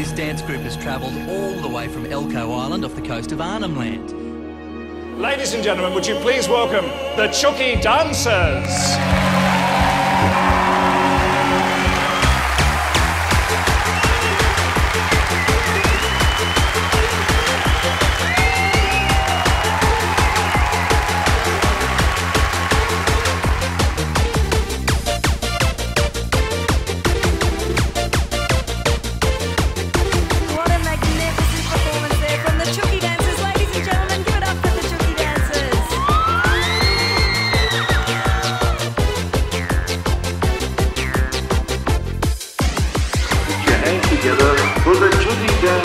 This dance group has travelled all the way from Elcho Island off the coast of Arnhem Land. Ladies and gentlemen, would you please welcome the Chooky Dancers? together was the judy dance.